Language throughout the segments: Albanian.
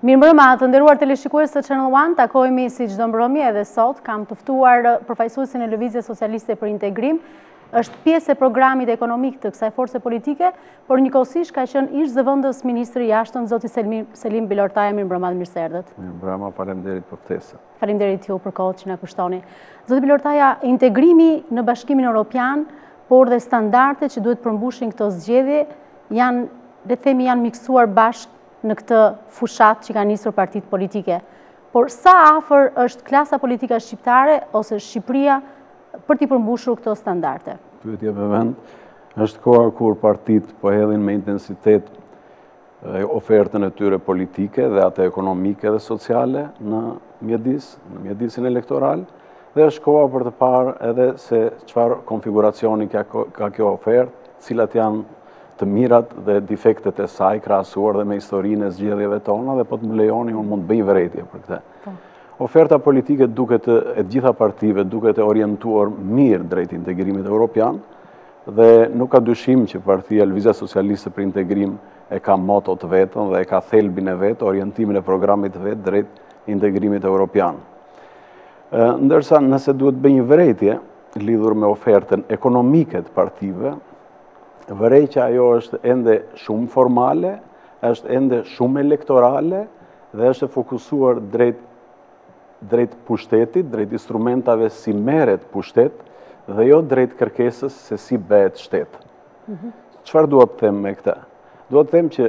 Mirë mbrëma, të nderuar teleshikues të Channel One, takohemi si çdo mbrëmje edhe sot, kam të ftuar përfaqësuesin e Lëvizjes Socialiste për Integrim, është pjesë e programit ekonomik të kësaj force politike, por njëkohësisht ka qënë ish-zëvendësministër i Jashtëm, Zoti Selim Belortaja, mirë mbrëma dhe mirë se erdhët. Mirë mbrëma, faleminderit për ftesën. Faleminderit ju për kohën që na kushtoni. Zoti Belortaja, integrimi në bashkimin Europian, por dhe standartet që duhet përmbushin këto zgjedhje janë, le të themi, janë miksuar bashkë në këtë fushatë që kanë nisur partitë politike. Por sa afër është klasa politike shqiptare ose Shqipria për t'i përmbushur këto standarte? Pyetje me vend, është koha kur partitë po hedhin me intensitet ofertën e tyre politike dhe atë ekonomike dhe sociale në mjedis, në mjedisin elektoral, dhe është koha për të parë edhe se çfarë konfiguracioni ka kjo ofertë, cilat janë të mirat dhe difektet e saj, krahasuar dhe me historinë e zgjedhjeve tona, dhe po të më lejoni, unë mund të bëj një vërejtje për këtë. Po. Oferta politike duket e të gjitha partive, duket e orientuar mirë drejt integrimit europian, Dhe nuk ka dyshim që partia Lëvizja Socialiste për Integrim e ka moto të vetën dhe e ka thelbin e vet, orientimin e programit të vet drejt integrimit europian. Ndërsa nëse duhet të bëj një vërejtje, lidhur me ofertën ekonomike të partive, vërej që ajo është ende shumë formale, është ende shumë elektorale dhe është e fokusuar drejt drejt pushtetit, drejt instrumentave si merret pushtet, dhe jo drejt kërkesës se si bëhet shtet. Çfarë mhm. dua të them me këtë? Dua të them që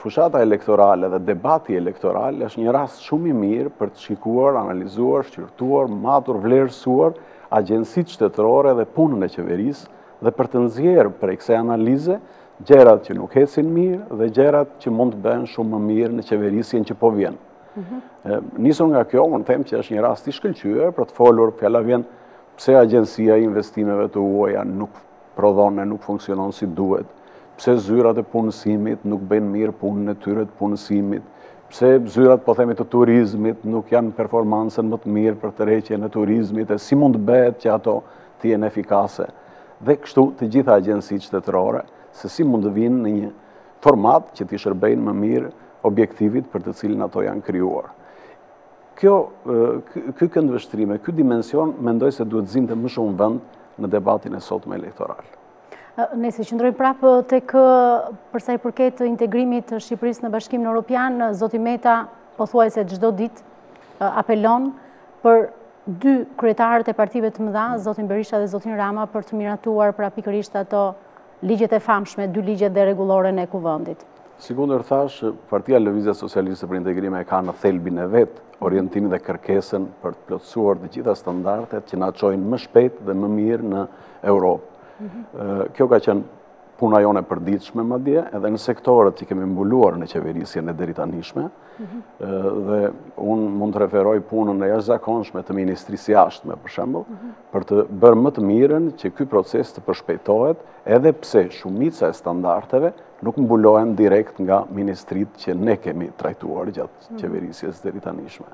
fushata elektorale dhe debati elektoral është një rast shumë i mirë për të shikuar, analizuar, shqyrtuar, matur, vlerësuar agjencitë shtetërore dhe punën e qeverisë dhe për të nxjerrë prej kësaj analize gjërat që nuk hecin mirë dhe gjërat që mund të bëhen shumë më mirë në qeverisjen që po vjen. Nisur nga kjo, unë them që është një rast i shkëlqyer, për të folur, fjala vjen, pse agjencia e investimeve të huaja nuk prodhon e nuk funksionon si duhet, pse zyrat e punësimit nuk bëjnë mirë punën e tyre të punësimit, pse zyrat, po themi, të turizmit nuk japin performancën më të mirë për tërheqjen e turizmit, e si mund të bëhet që ato të jenë efikase. Dhe kështu të gjitha agjencitë shtetërore, se si mund të vijnë në një format që t'i shërbejnë më mirë objektivit për të cilin ato janë krijuar. Ky, ky këndvështrim e ky dimension, mendoj se duhet të zinte më shumë vend në debatin e sotëm elektoral. Nëse, qëndrojmë prapë tek, për sa i përket integrimit të Shqipërisë në Bashkimin Europian, Zoti Meta, pothuajse çdo ditë apelon për dy kryetarët e partive të mëdha, Zotin Berisha dhe Zotin Rama, për të miratuar pra pikërisht ato ligjet e famshme, dy ligjet dhe rregulloren e Kuvendit. Sikunder thashë, Partia e Lëvizjes Socialiste për Integrim e ka në thelbin e vet orientimin dhe kërkesën për të plotësuar të gjitha standardet që na çojnë më shpejt dhe më mirë në Europë. Mhm. Kjo ka qenë puna jonë e përditshme madje edhe në sektoret që kemi mbuluar në qeverisjen e deritanishme. dhe unë mund të referoj punën e jashtëzakonshme të Ministrisë së Jashtme, për shembull, për të bërë më të mirën që ky proces të përshpejtohet, edhe pse shumica e standardeve nuk mbulohen direkt nga ministritë që ne kemi trajtuar gjatë mhm. qeverisjes deritanishme.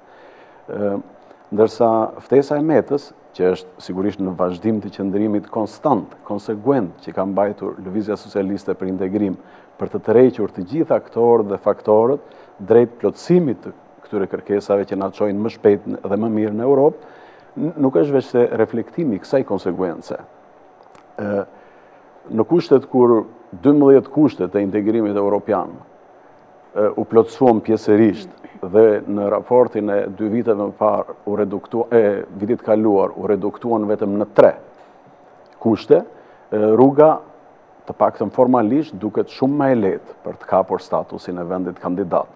Ndërsa, ftesa e Metës, që është sigurisht në vazhdim të qëndrimit konstant, konsekuent që ka mbajtur Lëvizja Socialiste për Integrim për të tërhequr të gjithë aktorët dhe faktorët drejt plotësimit të këtyre kërkesave që na çojnë më shpejt dhe më mirë në Europë, nuk është veçse reflektimi i kësaj konsekuence. Ë në kushtet kur 12 kushtet e integrimit europian u plotësuan pjesërisht dhe në raportin e dy viteve më parë u reduktuan e vitit kaluar u reduktuan vetëm në 3 kushte, rruga të paktën formalisht, duket shumë më e lehtë për të kapur statusin e vendit kandidat.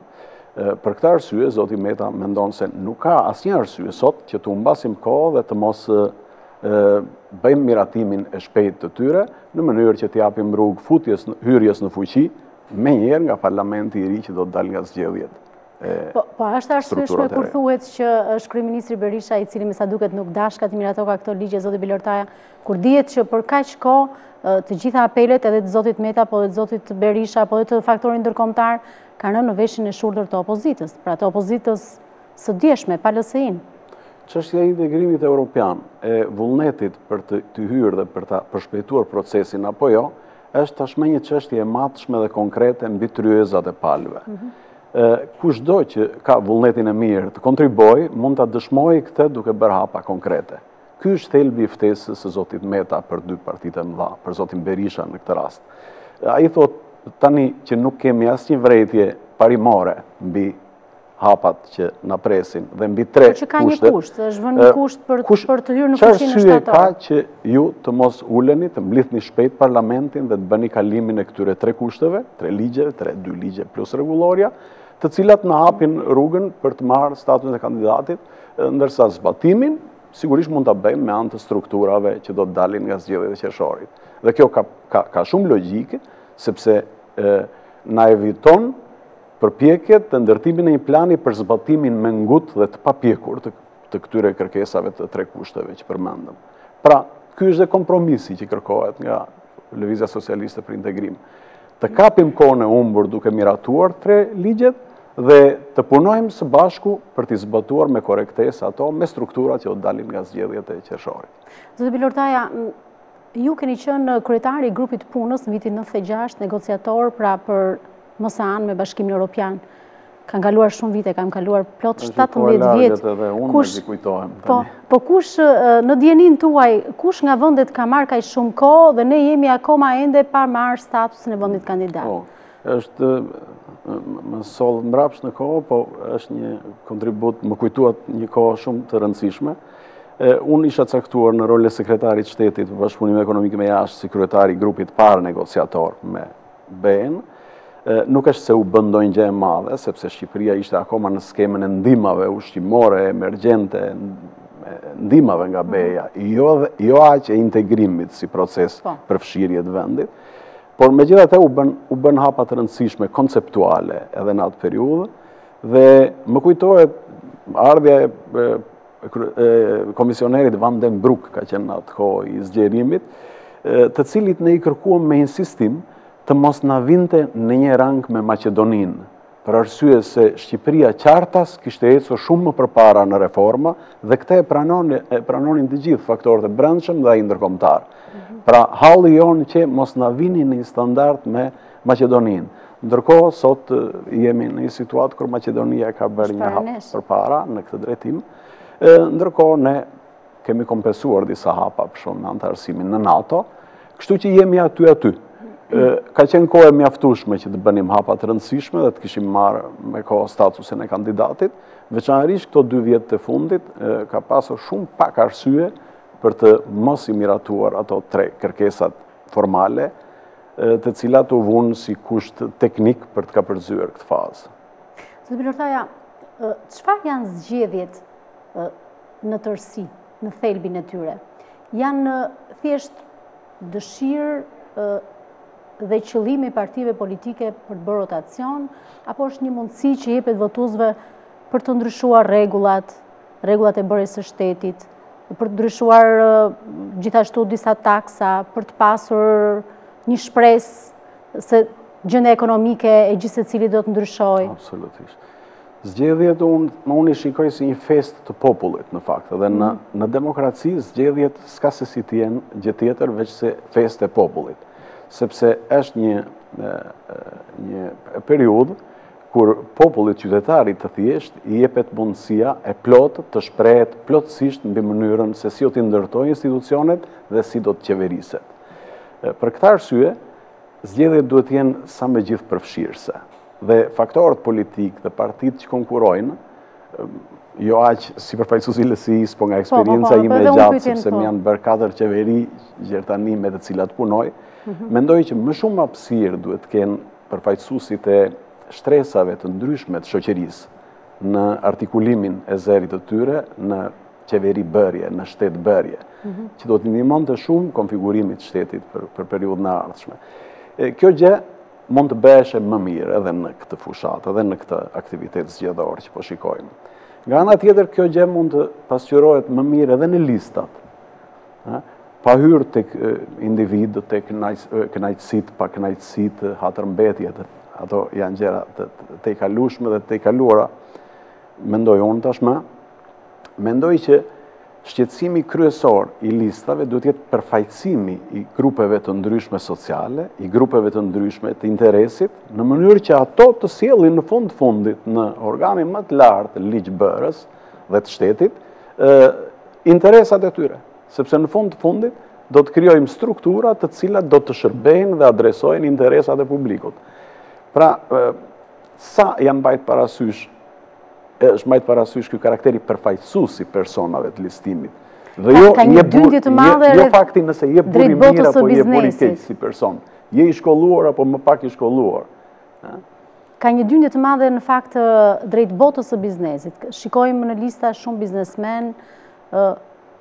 Për këtë arsye, Zoti Meta mendon se nuk ka asnjë arsye sot që të humbasim kohë dhe të mos bëjmë miratimin e shpejt të tyre, në mënyrë që t'i japim rrugë futjes hyrjes në fuqi, menjëherë nga parlamenti i ri që do të dalë nga zgjedhjet. Po, po a është arsyeshme kur thuhet që është kryministri Berisha i cili me sa duket nuk dashka t'i miratoka këto ligje, Zoti Bitri Taja, kur dihet që për kaq kohë të gjitha apelet edhe të zotit Meta, po dhe të zotit Berisha, po dhe të faktorit ndërkombëtar, kanë rënë në veshin e shurdhër të opozitës, pra të opozitës së djeshme, pa LSI-në. Çështja e integrimit europian, e vullnetit për të hyrë dhe për ta përshpejtuar procesin, apo jo, është tashmë një çështje e matshme dhe konkrete mbi tryezat e palëve. Mhm. Kushdo që ka vullnetin e mirë të kontribuojë, mund ta dëshmojë këtë duke bërë hapa konkrete. Ky është thelbi i ftesës së zotit Meta për dy partitë e mëdha, për zotin Berisha në këtë rast. Ai thotë tani që nuk kemi asnjë vërejtje parimore mbi hapat që na presin dhe mbi tre kushtet. Po që ka një kusht, dhe është vënë një kusht për të hyrë në fuqi në shtator. Ç'arsye ka që ju të mos uleni, të mblidhni shpejt parlamentin dhe të bëni kalimin e këtyre tre kushteve, tre ligjeve, tre dy ligje plus rregullorja, të cilat na hapin rrugën për të marrë statusin e kandidatit, Ndërsa zbatimin, sigurisht mund ta bëjmë me anë të strukturave që do të dalin nga zgjedhjet e qershorit. Dhe kjo ka shumë logjikë, sepse na eviton përpjekjet dhe ndërtimin e një plani për zbatimin me ngut dhe të papjekur të këtyre kërkesave të tre kushteve që përmendëm. Pra, ky është dhe kompromisi që kërkohet nga Lëvizja Socialiste për Integrim. të kapim kohën e humbur duke miratuar tre ligjet dhe të punojmë së bashku për t'i zbatuar me korrektesë ato me strukturat që do të dalin nga zgjedhjet e qershorit. Zoti Bylykbashi, ju keni qenë kryetari i grupit të punës në vitin 96, negociator pra për MSA-në me Bashkimin Europian. kanë kaluar shumë vite, kanë kaluar plot 17 vjet. Është edhe unë kush, e kujtohem. Po, po kush në dijeninë tuaj, kush nga vendet ka marrë kaq shumë kohë dhe ne jemi akoma ende pa marrë statusin e vendit kandidat. Po, është më sollët mbrapsht në kohë, po është një kontribut, më kujtuat një kohë shumë të rëndësishme. Unë isha caktuar në rolin e sekretarit të shtetit për bashkëpunim ekonomik me jashtë si kryetar i grupit të parë negociator me BE-në, nuk është se u bë ndonjë gjë e madhe, sepse Shqipëria ishte akoma në skemën e ndihmave ushqimore, emergjente, ndihmave nga mhm. BE-ja, jo, jo aq e integrimit si proces po. përfshirje të vendit, por megjithatë u bënë, u bënë hapa të rëndësishme konceptuale edhe në atë periudhë, dhe më kujtohet ardhja e komisionerit Van den Broek, ka qenë në atë kohë i zgjerimit, të cilit ne i kërkuam me insistim të mos na vinte në një rang me Maqedoninë, për arsye se Shqipëria qartas kishte ecur shumë më përpara në reforma dhe këtë e pranonin të gjithë faktorët e brendshëm dhe ai ndërkombëtar. Mhm. Pra, halli jonë që mos na vini në një standard me Maqedoninë. Ndërkohë, sot jemi në një situatë kur Maqedonia ka bërë një hap përpara në këtë drejtim. Ndërkohë, ne kemi kompensuar disa hapa për shembull me anëtarësimin në NATO, kështu që jemi aty aty. Ka qenë kohë e mjaftueshme që të bënim hapa të rëndësishme dhe të kishim marrë me kohë statusin e kandidatit. Veçanërish këto dy vjetët e fundit ka pasur shumë pak arsye për të mos i miratuar ato tre kërkesat formale, të cilat u vunë si kusht teknik për të kapërcyer këtë fazë. Zoti Bilortaja, çfarë janë zgjedhjet në tërësi, në thelbin e tyre? Janë thjesht dëshirë dhe qëllim i partive politike për të bërë rotacion, apo është një mundësi që u jepet votuesve për të ndryshuar rregullat, rregullat e bërjes së shtetit, për të ndryshuar gjithashtu disa taksa, për të pasur një shpresë se gjendja ekonomike e gjithsecilit do të ndryshojë. Absolutisht. Zgjedhjet unë i shikoj si një festë të popullit, në fakt, dhe në mm. demokraci zgjedhjet s'ka se si të jenë gjë tjetër veçse festë e popullit, sepse është një periudhë kur popullit qytetarit të thjeshtë i jepet mundësia e plotë të shprehet plotësisht mbi mënyrën se si do t'i ndërtojë institucionet dhe si do të qeveriset. Për këtë arsye, zgjedhjet duhet të jenë sa më gjithëpërfshirëse dhe faktorët politikë dhe partitë që konkurrojnë jo aq si përfaqësues i njësisë, po nga po, po, po, eksperienca ime e gjatë, sepse më janë bërë katër qeveri, gjer tani me të cilat punoj, mhm. mendoj që më shumë hapësirë duhet të kenë përfaqësuesit e shtresave të ndryshme të shoqërisë në artikulimin e zërit të tyre në qeveribërje, në shtetbërje, mhm. që do t'i ndihmonte shumë konfigurimit të shtetit për, për periudhën e ardhshme. Kjo gjë mund të bëheshe më mirë edhe në këtë fushatë, edhe në këtë aktivitet zgjedhor që po shikojmë. Nga ana tjetër, kjo gjë mund të pasqyrohet më mirë edhe në listat, Pa hyrë tek individë, tek kënaqësitë, pakënaqësitë, hatërmbetjet, ato janë gjëra të tejkalueshme dhe të tejkaluara, mendoj unë tashmë, mendoj që shqetësimi kryesor i listave duhet të jetë përfaqësimi i grupeve të ndryshme sociale, i grupeve të ndryshme të interesit, në mënyrë që ato të sjellin në fund të fundit në organin më të lartë ligjbërës, dhe të shtetit, interesat e tyre. Sepse në fund të fundit, do të krijojmë struktura të cilat do të shërbejnë dhe adresojnë interesat e publikut. Pra, sa janë mbajtur parasysh, është mbajtur parasysh ky karakteri përfaqësues i personave të listimit. Dhe jo, jo fakti nëse je burrë i mirë apo je burrë i keq si person. Je i shkolluar apo më pak i shkolluar. Ka një dyndje të madhe në fakt drejt botës së biznesit. Shikojmë në lista shumë biznesmenë,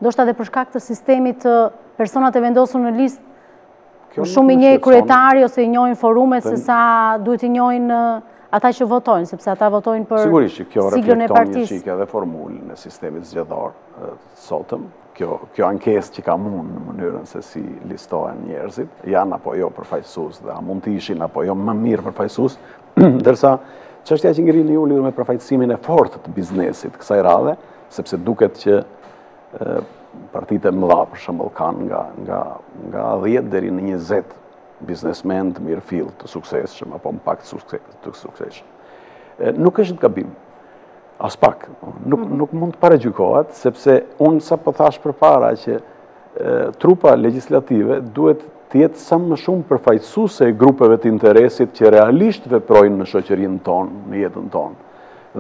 ndoshta edhe për shkak të sistemit të personat e vendosur në listë shumë i njeh kryetari ose i njohin forumet se sa duhet t'i njohin ata që votojnë, sepse ata votojnë për siglën e partisë. Sigurisht që kjo reflekton një çikë edhe formulën e sistemit zgjedhor, të sotëm, kjo, kjo ankesë që kam unë në mënyrën se si listohen njerëzit, janë apo jo përfaqësues dhe a mund të ishin apo jo më mirë përfaqësues, ndërsa çështja që ngrini ju lidhur me përfaqësimin e fortë të biznesit kësaj radhe, sepse duket që partitë e mëdha për shembull kanë nga, nga, nga 10 deri në 20 biznesmenë të mirëfilltë të suksesshëm, apo më pak të suksesshëm. Nuk është gabim. Aspak, mhm. nuk mund të paragjykohet, sepse unë sapo thashë përpara që trupa legjislative duhet të jetë sa më shumë përfaqësuese e grupeve të interesit që realisht veprojnë në shoqërinë tonë, në jetën tonë.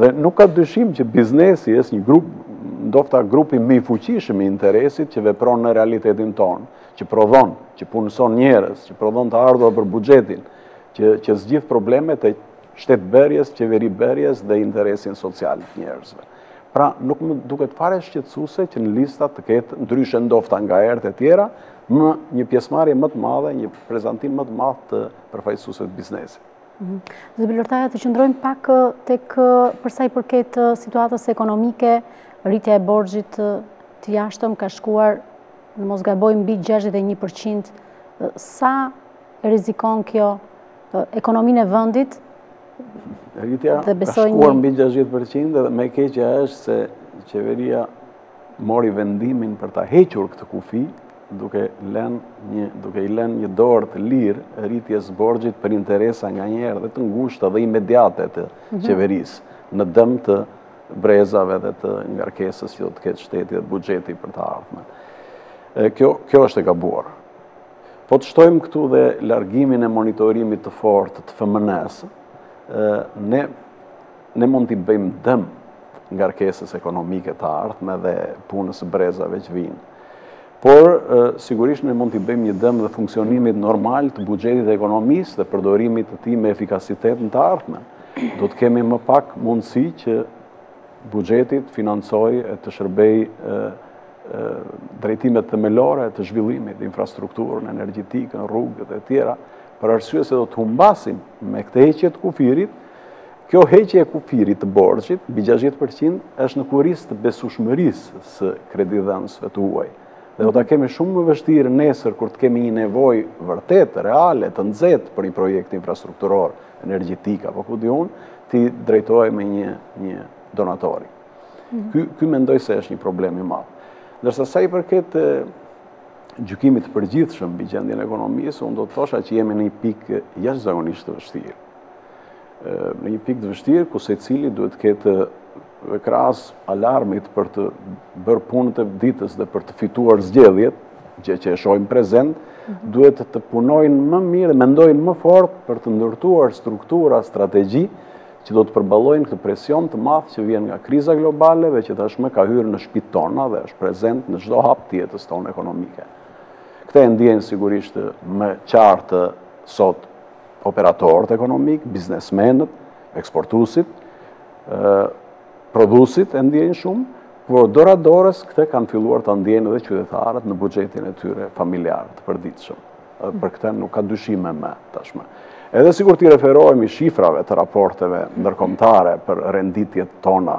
Dhe nuk ka dyshim që biznesi është një grup, ndofta grupi më i fuqishëm i interesit që vepron në realitetin tonë, që prodhon, që punëson njerëz, që prodhon të ardhura për buxhetin, që zgjidh problemet e shtetbërjes, qeveribërjes dhe interesin social të njerëzve. Pra, nuk më duket fare shqetësuese që në lista të ketë ndryshe ndofta nga herët e tjera, me një pjesëmarrje më të madhe, një prezantim më të madh të përfaqësuesve të biznesit. Mhm. Zoti Belortaja, të qëndrojmë pak tek për sa i përket situatës ekonomike, rritja e borxhit të jashtëm ka shkuar në mos gaboj mbi 61%, sa rrezikon kjo ekonominë e vendit? Rritja ka shkuar mbi 60% dhe më e keqja është se qeveria mori vendimin për ta hequr këtë kufi, duke i lënë një dorë të lirë rritjes së borxhit për interesa nganjëherë dhe të ngushta dhe imediate të mhm. qeverisë në dëm të brezave dhe të ngarkesës që do të ketë shteti dhe buxheti për të ardhmen. Kjo kjo është e gabuar. Po të shtojmë këtu dhe largimin e monitorimit të fortë të FMN-së, ne ne mund t'i bëjmë dëm ngarkesës ekonomike të ardhme dhe punës së brezave që vijnë. Por, sigurisht ne mund t'i bëjmë një dëm dhe funksionimit normal të buxhetit e ekonomisë dhe përdorimit të tij me efikasitet në të ardhmen. Do të kemi më pak mundësi që buxheti të financojë e të shërbejë drejtimet themelore të zhvillimit, infrastrukturën, energjetikën, rrugët e tjera, për arsye se do të humbasim me këtë heqje të kufirit, kjo heqje e kufirit të borxhit, mbi 60%, është në kurriz të besueshmërisë së kredidhënësve të huaj. Dhe do ta kemi shumë më të vështirë nesër kur të kemi një nevojë vërtet, reale, të nxehtë për një projekt infrastrukturor, energjetik, apo ku di unë, t'i drejtohemi një donatori. Ky, ky mendoj se është një problem i madh. Ndërsa sa i përket gjykimit të përgjithshëm mbi gjendjen e ekonomisë, unë do të thosha që jemi në një pikë jashtëzakonisht të vështirë. Në një pikë të vështirë ku secili duhet të ketë dhe krahas alarmit për të bërë punët e ditës dhe për të fituar zgjedhjet, gjë që e shohim prezent, mhm. duhet të punojnë më mirë, mendojnë më fort për të ndërtuar struktura, strategji që do të përballojnë këtë presion të madh që vjen nga kriza globale dhe që tashmë ka hyrë në shpitë tona dhe është prezent në çdo hap të jetës sonë ekonomike. Këtë e ndiejnë sigurisht më qartë sot operatorët ekonomikë, biznesmenët, eksportuesit, prodhuesit e ndiejnë shumë, por dora-dorës këtë kanë filluar ta ndiejnë dhe qytetarët në buxhetin e tyre familjar të përditshëm. për këtë nuk ka dyshime më tashmë. Edhe sikur t'i referohemi shifrave të raporteve ndërkombëtare për renditjet tona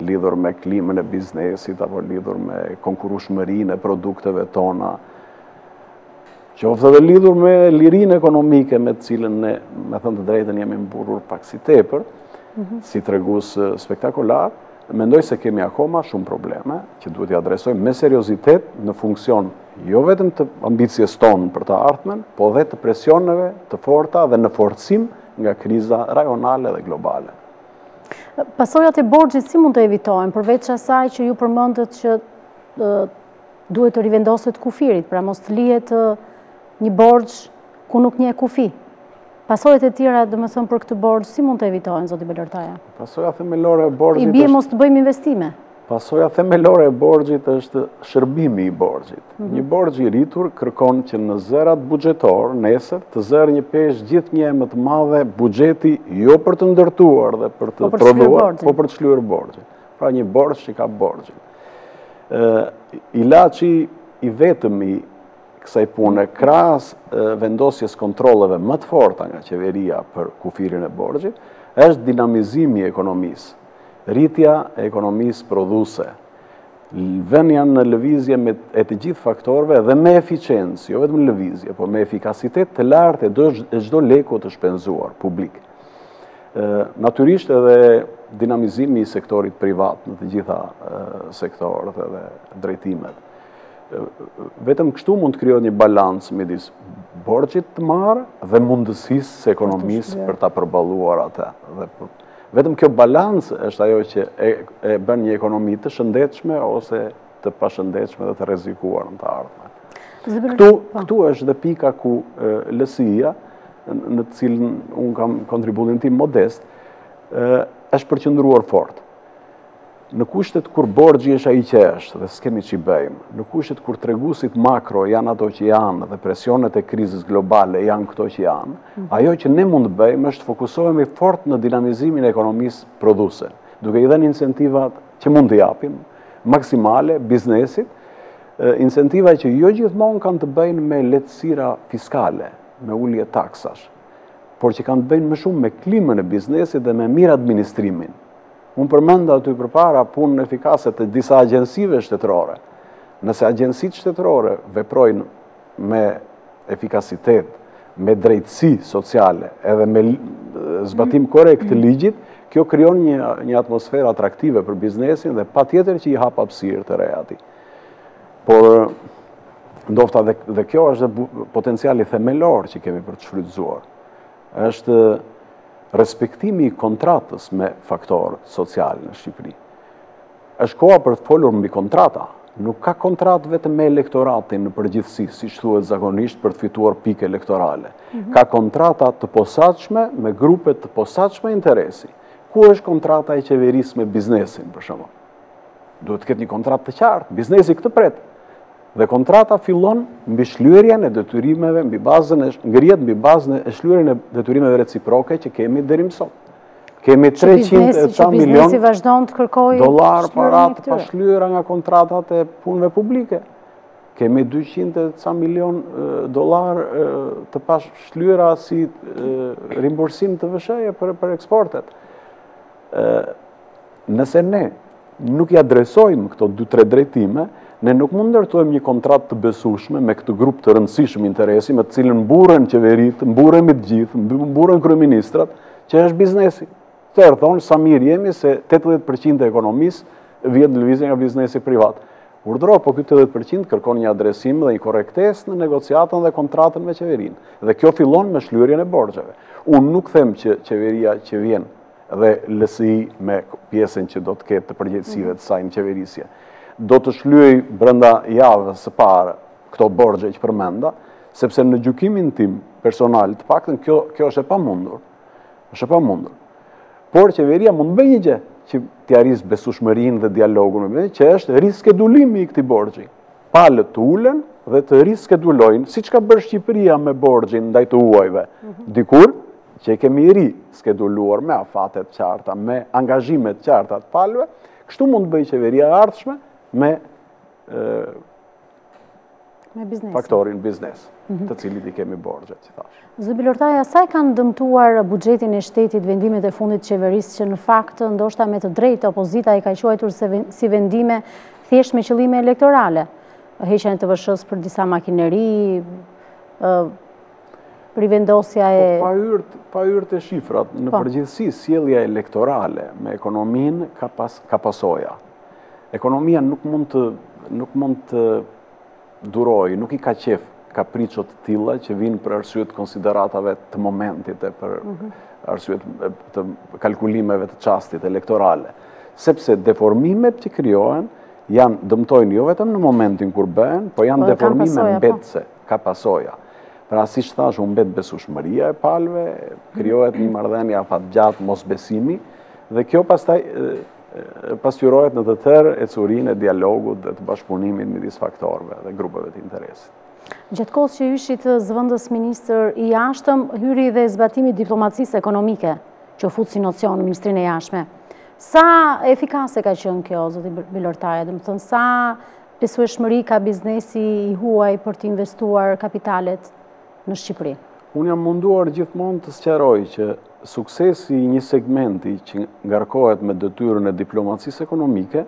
lidhur me klimën e biznesit apo lidhur me konkurrueshmërinë e produkteve tona, qoftë edhe lidhur me lirinë ekonomike me të cilën ne, me thënë të drejtën, jemi mburrur pak si tepër, mhm. si tregus spektakolar, Mendoj se kemi akoma shumë probleme që duhet t'i adresojmë me seriozitet në funksion jo vetëm të ambicies sonë për të ardhmen, po dhe të presioneve të forta dhe në forcim nga kriza rajonale dhe globale. Pasojat e borxhit si mund të evitohen, përveç asaj që ju përmendët që duhet të rivendoset kufiri, pra mos të lihet një borxh ku nuk një kufi? Pasojat e tjera, domethënë për këtë borxh, si mund të evitohen, zoti Belortaja? Pasoja themelore e borxhit... I bie mos të bëjmë investime? Pasoja themelore e borxhit është shërbimi i borxhit. Mhm. Një borxh i rritur kërkon që në zërat buxhetorë, nesër, të zërë një peshë gjithnjë e më të madhe buxheti jo për të ndërtuar dhe për të prodhuar, po për të shlyer po borxhin. Pra një borxh që ka borxhin. Ilaçi i vetëm i kësaj pune, krahas vendosjes së kontrolleve më të forta nga qeveria për kufirin e borxhit, është dinamizimi i ekonomisë, rritja e ekonomisë prodhuese, vënia në lëvizje e të gjithë faktorëve dhe me efiçiencë, jo vetëm lëvizje, por me efikasitet të lartë e çdo leku të shpenzuar publik. Natyrisht edhe dinamizimi i sektorit privat në të gjitha sektorët edhe drejtimet. Vetëm kështu mund të krijohet një balancë midis borxhit të marrë dhe mundësisë së ekonomisë për ta përballuar atë. Vetëm kjo balancë është ajo që e bën një ekonomi të shëndetshme ose të pashëndetshme dhe të rrezikuar në të ardhmen. Këtu po. është dhe pika ku LSI-ja, në të cilën unë kam kontributin tim modest, është përqendruar fort. Në kushtet kur borxhi është ai që është dhe s'kemi ç'i bëjmë, në kushtet kur treguesit makro janë ato që janë dhe presionet e krizës globale janë këto që janë, mhm. ajo që ne mund të bëjmë është fokusohemi fort në dinamizimin e ekonomisë prodhuese, duke i dhënë incentivat që mund të japim, maksimale, biznesit, incentiva që jo gjithmonë kanë të bëjnë me lehtësira fiskale, me ulje taksash, por që kanë të bëjnë më shumë me klimën e biznesit dhe me miradministrimin. Unë përmenda aty përpara punën efikase të disa agjensive shtetërore. Nëse agjensitë shtetërore veprojnë me efikasitet, me drejtësi sociale, edhe me zbatim korrekt të ligjit, kjo krijon një atmosferë atraktive për biznesin dhe patjetër që i hap hapësirë të re atij. Por, ndofta dhe kjo është potenciali themelor që kemi për të shfrytëzuar. është respektimi i kontratës me faktorë socialë në Shqipëri. është koha për të folur mbi kontrata, nuk ka kontratë vetëm me elektoratin në përgjithësi, siç thuhet zakonisht për të fituar pikë elektorale. Mhm. Ka kontrata të posaçme me grupe të posaçme interesi. Ku është kontrata e qeverisë me biznesin, për shembull? Duhet të ketë një kontratë të qartë, biznesi këtë pret. Dhe kontrata fillon mbi shlyerjen e detyrimeve, mbi bazën e ngrihet mbi bazën e shlyerjen e detyrimeve reciproke që kemi deri më sot. Kemi 300 e ca milion dollarë para të pashlyera nga kontratat e punëve publike. Kemi 200 e ca milion dollarë të pashlyera si rimbursim TVSH-je për eksportet. nëse ne nuk i adresojmë këto dy tre drejtime, ne nuk mund ndërtojmë një kontratë të besueshme me këtë grup të rëndësishëm interesi, me të cilën mburren qeveritë, mburremi të gjithë, mburren kryeministrat, që është biznesi. Dhe thonë sa mirë jemi se 80% e ekonomisë vihet në lëvizje nga biznesi privat. Urdhëro, po ky 80% kërkon një adresim dhe një korrektesë në negociatën dhe kontratën me qeverinë. Dhe kjo fillon me shlyerjen e borxheve. Unë nuk them që qeveria që vjen dhe LSI me pjesën që do të ketë të përgjegjësive të saj në qeverisje, do të shlyejë brenda javës së parë këto borxhe që përmenda, sepse në gjykimin tim personal të paktën kjo, kjo është e pamundur, është e pamundur. Por qeveria mund të bëjë një gjë që t'ia rrisë besueshmërinë dhe dialogun me që është riskedulimi i këtij borxhi. Palët të ulen dhe të riskedulojnë, siç ka bërë Shqipëria me borxhin ndaj të huajve. Mhm. Dikur që e kemi riskeduluar me afate të qarta, me angazhime të qarta të palëve, kështu mund të bëjë qeveria e ardhshme me faktorin biznes, mhm. të cilit i kemi borxhet, siç thashë. Zoti Bylykbashi, sa i kanë dëmtuar buxhetin e shtetit vendimet e fundit të qeverisë që në fakt, ndoshta me të drejtë, opozita i ka quajtur si vendime thjesht me qëllime elektorale, heqjen e TVSH-së për disa makineri, rivendosja e... Po, pa hyrë te shifrat, në po. përgjithësi, sjellja elektorale me ekonominë ka pasoja. Ekonomia nuk mund të, nuk mund të durojë, nuk i ka qejf kapriçot të tilla që vijnë për arsye të konsideratave të momentit e për mhm. arsye të kalkulimeve të çastit elektorale. Sepse deformimet që krijohen janë dëmtojnë jo vetëm në momentin kur bëhen, po janë po, deformime po. mbetëse. ka pasoja. Pra, siç thashë, humbet besueshmëria e palëve, krijohet një marrëdhënie afatgjatë mosbesimi, dhe kjo pastaj pasqyrohet në të tërë ecurinë e dialogut dhe të bashkëpunimit midis faktorëve dhe grupeve të interesit. Gjatë kohës që ishit zëvendësministër i jashtëm, hyri dhe zbatimi i diplomacisë ekonomike, që u fut si nocion në Ministrinë e Jashtme. Sa efikase ka qenë kjo, zoti Belortaja, domethënë, sa besueshmëri ka biznesi i huaj për të investuar kapitalet në Shqipëri? Unë jam munduar gjithmonë të sqaroj që suksesi i një segmenti që ngarkohet me detyrën e diplomacisë ekonomike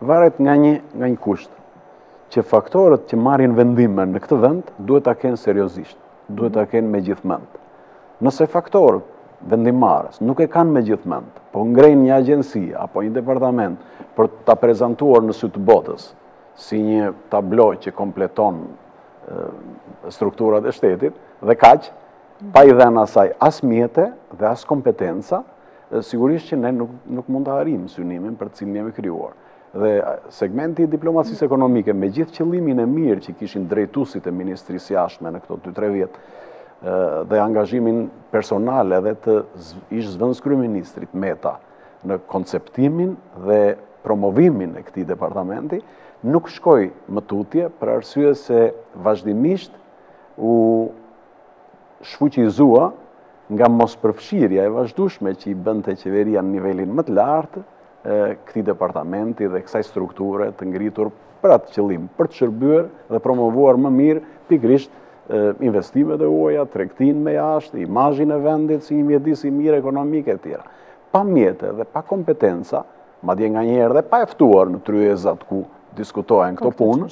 varet nga një nga një kusht që faktorët që marrin vendime në këtë vend duhet ta kenë seriozisht. duhet ta kenë me gjithë mend. Nëse faktorët vendimmarrës nuk e kanë me gjithë mend, po ngrenë një agjenci apo një departament për ta prezantuar në sy të botës, si një tablo që kompleton strukturat e shtetit, dhe kaq, pa i dhenë asaj as mjete dhe as kompetenca, sigurisht që ne nuk mund ta arrijmë synimin për të cilin jemi krijuar. Dhe segmenti i diplomacisë ekonomike, me gjithë qëllimin e mirë që kishin drejtuesit e Ministrisë së Jashtme në këto 2-3 vjet, dhe angazhimin personal edhe të ish-zëvendëskryeministrit Meta në konceptimin dhe promovimin e këtij departamenti, nuk shkoi më tutje për arsye se vazhdimisht u shfuqizua nga mospërfshirja e vazhdushme që i bënte qeveria në nivelin më të lartë këtij departamenti dhe kësaj strukture të ngritur për atë qëllim, për të shërbyer dhe promovuar më mirë pikërisht investimet e huaja, tregtinë me jashtë, imazhin e vendit si një mjedis i mirë ekonomik e tjera. Pa mjete dhe pa kompetenca, madje nganjëherë dhe pa e ftuar në tryezat ku diskutohen këto po, punë,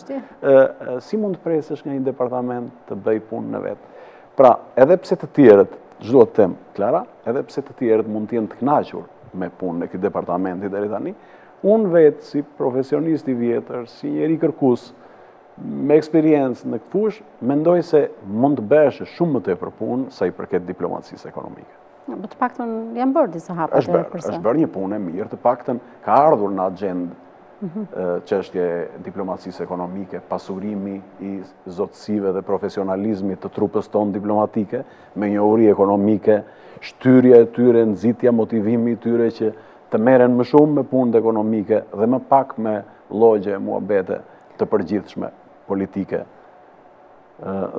si mund të presësh nga një departament të bëjë punën e vet. Pra, edhe pse të tjerët, ç'do të them, Klara, edhe pse të tjerët mund të jenë të kënaqur me punën e këtij departamenti deri tani, unë vetë si profesionist i vjetër, si njeri kërkues me eksperiencë në këtë fushë, mendoj se mund të bëhesh shumë më tepër punë sa i përket diplomacisë ekonomike. Por të paktën janë bërë disa hapa të parë. Është bërë një punë e mirë, të paktën ka ardhur në axhendë mhm. çështja e diplomacisë ekonomike, pasurimi i zotësive dhe profesionalizmit të trupës sonë diplomatike, me njohuri ekonomike, shtyrja e tyre, nxitja, motivimi i tyre që të merren më shumë me punët ekonomike dhe më pak me llogje e muabete të përgjithshme politike.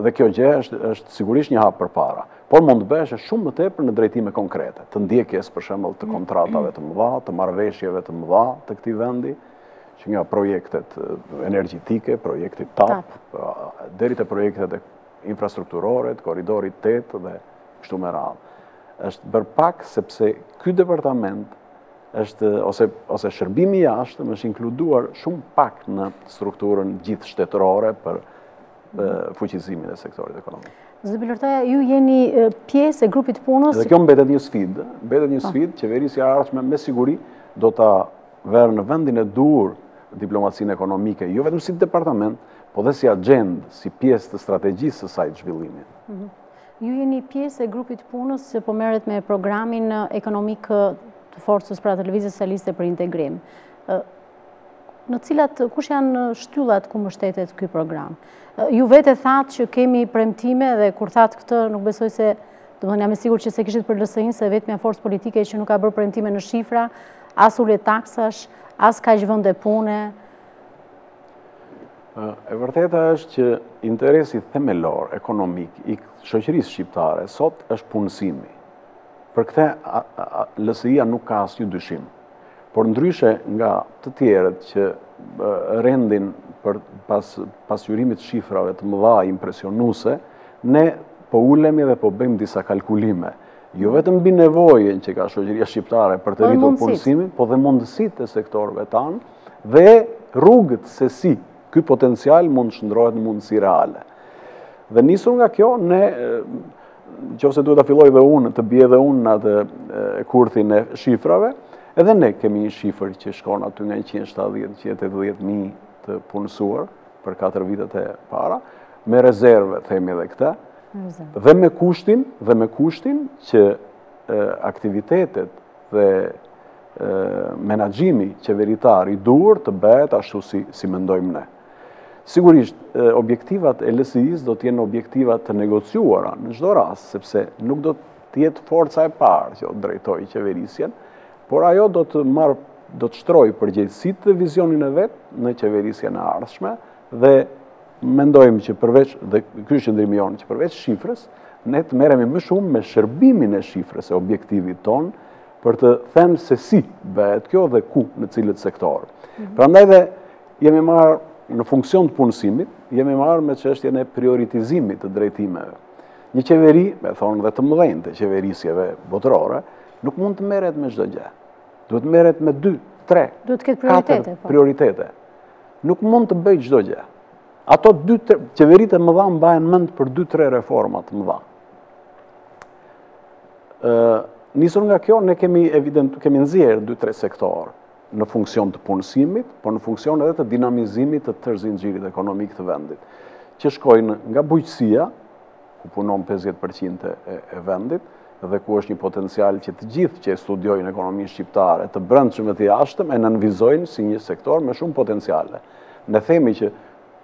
Dhe kjo gjë është sigurisht një hap përpara, por mund të bëheshe shumë më tepër në drejtime konkrete, të ndjekjes për shembull të kontratave të mëdha, të marrëveshjeve të mëdha të këtij vendi, që nga projektet energjetike, projekti TAP, deri te projektet e infrastrukturore të korridorit 8 dhe kështu me radhë. Është bërë pak sepse ky departament është, ose, ose shërbimi i jashtëm është inkluduar shumë pak në strukturën gjithështetërore për fuqizimin e sektorit ekonomik. Zoti Mërtaja, ju jeni pjesë e grupit të punës... Dhe kjo mbetet një sfidë, mbetet një sfidë, qeverisja e ardhshme me siguri do të vërë në vendin e duhur diplomacinë ekonomike, jo vetëm si departament, po dhe si axhendë, si pjesë të strategjisë së saj të zhvillimit. Mhm. Ju jeni pjesë e grupit të punës që po merret me programin ekonomik të forcës pra të Lëvizjes Socialiste për Integrim. Në cilat, kush janë shtyllat ku mbështetet ky program? Ju vetë thatë që kemi premtime dhe kur thatë këtë nuk besoj se Domethënë jam e sigurt që s'e kishit për LSI-në se e vetmja forcë politike që nuk ka bërë premtime në shifra, as ulje taksash, as kaq vende pune. E vërteta është që interesi themelor, ekonomik, i shoqërisë shqiptare, sot është punësimi. Për këtë, LSI-ja nuk ka asnjë dyshim. Por ndryshe nga të tjerët që rendin pas, pasqyrimit të shifrave të mëdha impresionuese, ne po ulemi dhe po bëjmë disa kalkulime. Jo vetëm mbi nevojën që ka shoqëria shqiptare për të rritur punësimin, po dhe mundësitë e sektorëve tanë, dhe rrugët se si ky potencial mund të shndërrohet në mundësi reale. Dhe nisur nga kjo, ne Në qofë se duhet të filloj dhe unë, të bie dhe unë në atë kurthin e shifrave, edhe ne kemi një shifër që shkon aty nga 170-180.000 të punësuar për 4 vitet e para, me rezervë, themi edhe këtë, dhe me kushtin, dhe me kushtin që aktivitetet dhe menaxhimi qeveritar i duhur të bëhet ashtu si mendojmë ne. Sigurisht, objektivat e LSI-së do të jenë objektiva të negociuara në çdo rast, sepse nuk do të jetë forca e parë që do të drejtojë qeverisjen, por ajo do të marrë do të shtrojë përgjegjësitë dhe vizionin e vet në qeverisjen e ardhshme dhe mendojmë që përveç dhe ky është qëndrimi jonë që përveç shifrës ne të merremi më shumë me shërbimin e shifrës e objektivit tonë për të thënë se si bëhet kjo dhe ku në cilët sektorë. Mhm. Prandaj dhe Jemi marrë në funksion të punësimit, jemi marrë me çështjen e prioritizimit të drejtimeve. Një qeveri, e thonë dhe të mëdhenjtë e qeverisjeve botërore, nuk mund të merret me çdo gjë. Duhet të merret me 2, 3, 4 prioritete. Nuk mund të bëjë çdo gjë. Ato qeveritë e mëdha mbahen mend për 2-3 reforma të mëdha. Nisur nga kjo, ne kemi nxjerrë 2-3 sektorë. në funksion të punësimit, por në funksion edhe të dinamizimit të tërë zinxhirit ekonomik të vendit, që shkojnë nga bujqësia, ku punon 50% e vendit, dhe ku është një potencial që të gjithë që e studiojnë ekonominë shqiptare, të brendshëm e të jashtëm, e nënvizojnë si një sektor me shumë potenciale. Ne themi që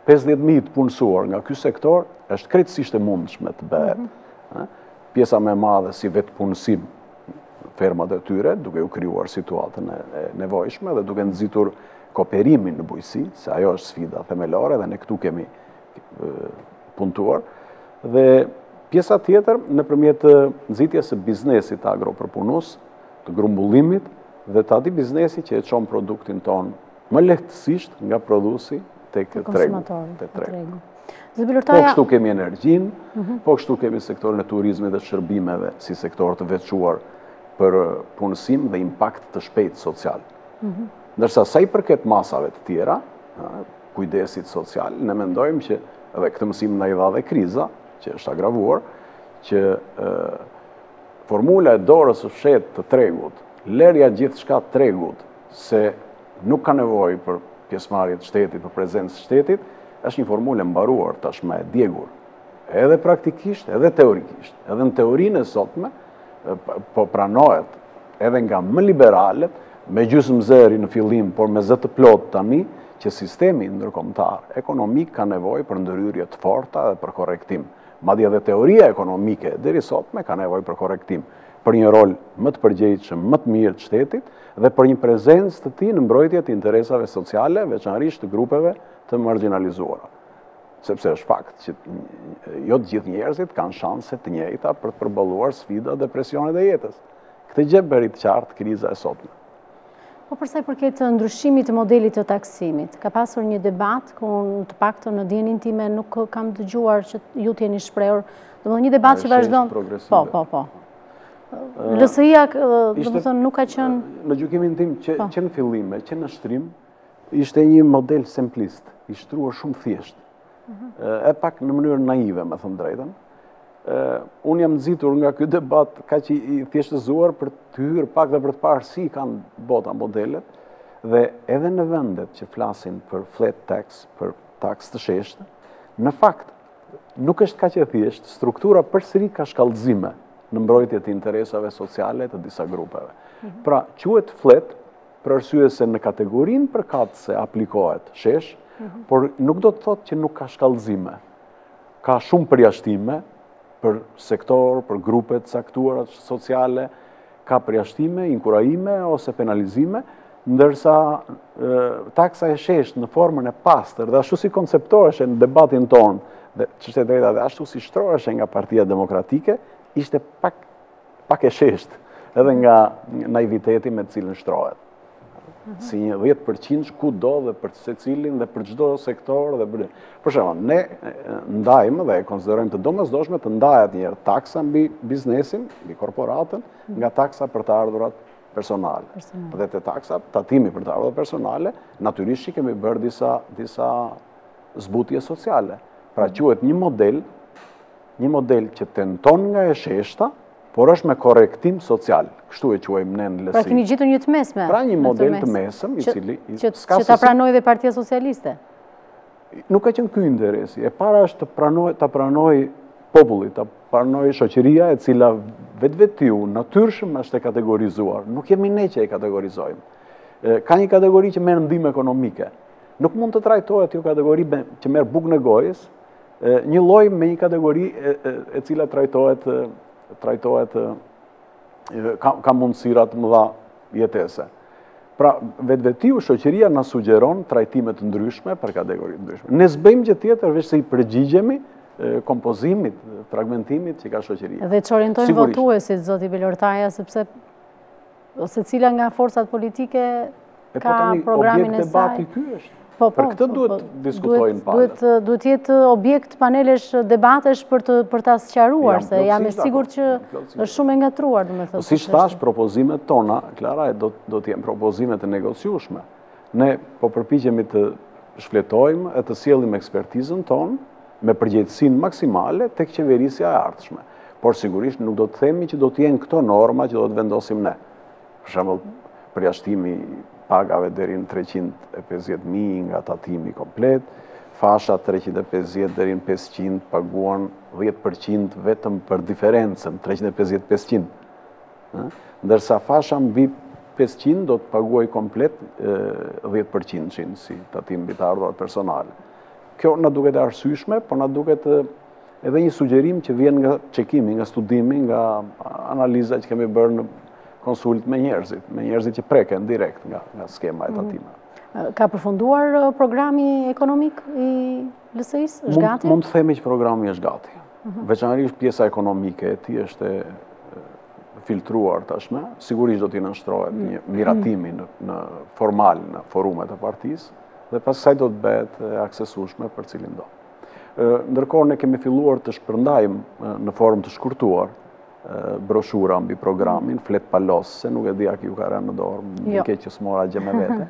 50.000 të punësuar nga ky sektor, është krejtësisht e mundshme të bëhet. Mhm. Pjesa më e madhe si vetëpunësim, fermat e tyre, duke u krijuar situatën e nevojshme dhe duke nxitur kooperimin në bujqësi, se ajo është sfida themelore dhe ne këtu kemi punuar. Dhe pjesa tjetër, nëpërmjet nxitjes së biznesit agropërpunues, të grumbullimit dhe të atij biznesi që e çon produktin tonë më lehtësisht nga prodhuesi tek tregu. Po kështu kemi energjinë, mhm. po kështu kemi sektorin e turizmit dhe shërbimeve si sektorë të veçuar për punësim dhe impakt të shpejtë social. Mhm. Ndërsa sa i përket masave të tjera, kujdesit social, ne mendojmë që edhe këtë mësim na i dha dhe kriza, që është agravuar, që formula e dorës së fshehtë të tregut, lërja gjithçka tregut, se Nuk ka nevojë për pjesëmarrje të shtetit, për prezencë të shtetit, është një formulë e mbaruar tashmë e djegur, edhe praktikisht, edhe teorikisht. Edhe në teorinë e sotme po pranohet edhe nga më liberalët, me gjysmë zëri në fillim, por me zë të plotë tani, që sistemi ndërkombëtar ekonomik ka nevojë për ndërhyrje të forta dhe për korrektim. Madje edhe teoria ekonomike deri sotme ka nevojë për korrektim. për një rol më të përgjegjshëm, më të mirë të shtetit dhe për një prezencë të tij në mbrojtje të interesave sociale, veçanërisht të grupeve të margjinalizuara. Sepse është fakt që jo të gjithë njerëzit kanë shanse të njëjta për të përballuar sfidat dhe presionet e jetës. Këtë gjë bëri të qartë kriza e sotme. Po për sa i përket ndryshimit të modelit të taksimit, ka pasur një debat ku unë të paktën në dijeninë time nuk kam dëgjuar që ju të jeni shprehur. Domethënë një debat që vazhdon... Po, po, po. LSI-ja, domethënë, nuk ka qenë... Në gjykimin tim, që po. në fillim, që në shtrim, ishte një model simplist, i shtruar shumë thjesht. e pak në mënyrë naive, me thënë të drejtën, unë jam nxitur nga ky debat kaq i thjeshtëzuar për të hyrë pak dhe për të parë si i kanë bota modelet, dhe edhe në vendet që flasin për flat tax, për taksë të sheshtë, në fakt, nuk është kaq e thjeshtë, struktura përsëri ka shkallëzime në mbrojtje të interesave sociale të disa grupeve. Mhm. Pra, quhet flat, për arsye se në kategorinë përkatëse aplikohet sheshtë, mhm. por nuk do të thotë që nuk ka shkallëzime. Ka shumë përjashtime për sektorë, për grupe të caktuara sociale, ka përjashtime, inkurajime ose penalizime, ndërsa taksa e sheshtë në formën e pastër dhe ashtu si konceptoheshe në debatin tonë dhe ç'është e drejta dhe ashtu si shtroheshe nga partia demokratike, ishte pak pak e sheshtë, edhe nga naiviteti me të cilin shtrohet. Mhm. Si një 10% kudo dhe për secilin dhe për çdo sektor dhe për... Për shembull, ne ndajmë dhe e konsiderojmë të domosdoshme të ndahet njëherë taksa mbi biznesin, mbi korporatën, mhm. nga taksa për të ardhurat personale. Dhe te taksa, tatimi për të ardhurat personale, natyrisht që kemi bërë disa zbutje sociale. Pra mhm. quhet një model Një model që tenton nga e sheshta, por është me korrektim social, kështu e quajmë ne në LSI. Pra kemi gjetur një të mesme. Pra një model të mesëm, i cili... Që ta pranojë dhe partia socialiste. Nuk ka qenë ky interesi. E para është ta pranojë, ta pranojë populli, ta pranojë shoqëria e cila vetvetiu, natyrshëm është e kategorizuar. Nuk jemi ne që e kategorizojmë. Ka një kategori që merr ndihmë ekonomike. Nuk mund të trajtohet kjo kategori që merr bukën e gojës, Një lloj me një kategori e cila trajtohet, trajtohet, ka mundësira të mëdha jetese. Pra, vetvetiu, shoqëria na sugjeron trajtime të ndryshme për kategori të ndryshme. Ne s'bëjmë gjë tjetër, veçse i përgjigjemi kompozimit, fragmentimit që ka shoqëria. Dhe ç'orientojmë votuesit, zoti Belortaja, sepse Secila nga forcat politike po ka programin e saj. Objekt debati ky është. Po, po, për këtë po, duhet po. të diskutojmë pa. Duhet duhet jetë objekt panelesh debatesh për të për ta sqaruar se jam e sigurt që është shumë e ngatruar, domethënë. Po siç thashë, propozimet tona, Klara, do do të jenë propozime të negociueshme. Ne po përpiqemi të shfletojmë e të sjellim ekspertizën tonë me përgjegjësinë maksimale tek qeverisja e ardhshme. Por sigurisht nuk do të themi që do të jenë këto norma që do të vendosim ne. Për shembull, përjashtimi i pagave deri në 350.000 nga tatimi komplet, fasha 350 deri në 500 paguan 10% vetëm për diferencën 350-500. Ndërsa fasha mbi 500 do të paguajë komplet 10% si tatim mbi të ardhurat personale. Kjo na duket e arsyeshme, por na duket edhe një sugjerim që vjen nga çekimi, nga studimi, nga analiza që kemi bërë në konsultë me njerëzit, me njerëzit që preken direkt nga nga skema e mhm. tatimeve. Ka përfunduar uh, programi ekonomik i LSI-së? Është gati? Mund të themi që programi është gati. Mhm. Veçanërisht pjesa ekonomike e tij është e filtruar tashmë, sigurisht do t'i nënshtrohet një mhm. miratimi në formal në forumet e partisë, dhe pas kësaj do të bëhet e aksesueshme për cilindo. Ndërkohë ne kemi filluar të shpërndajmë në formë të shkurtuar broshura mbi programin, fletëpalosje, nuk e di a ki ju ka rënë në dorë, më jo. keq që s'mora gjë me vete,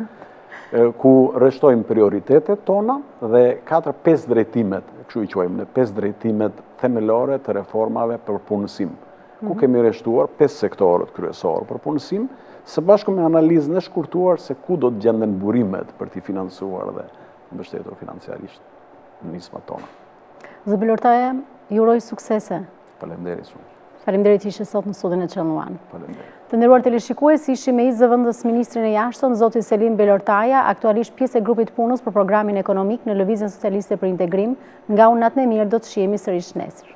ku rreshtojmë prioritetet tona dhe 4-5 drejtimet, kështu i quajmë ne 5 drejtimet themelore të reformave për punësim, ku kemi rreshtuar pesë sektorët kryesorë për punësim, së bashku me analizën e shkurtuar se ku do të gjenden burimet për t'i financuar dhe mbështetur financiarisht ne nismat tona. Zoti Belortaja, ju uroj suksese. Falemderit shumë. Falemderit që ishe sot në studion e Channel One. Falemderit. Të nderuar teleshikues, ishim me ish zëvendës Ministrin e Jashtëm, Zotin Selim Belortaja, aktualisht pjesë e grupit të punës për programin ekonomik në Lëvizjen Socialiste për Integrim, nga unë natën e mirë do të shihemi sërish nesër.